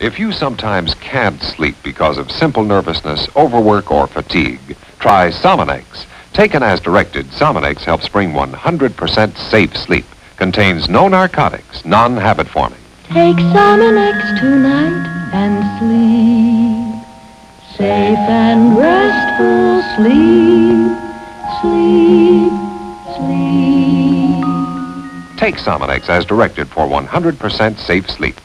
If you sometimes can't sleep because of simple nervousness, overwork, or fatigue, try Sominex. Taken as directed, Sominex helps bring 100% safe sleep. Contains no narcotics, non-habit forming. Take Sominex tonight and sleep. Safe and restful sleep. Sleep, sleep. Take Sominex as directed for 100% safe sleep.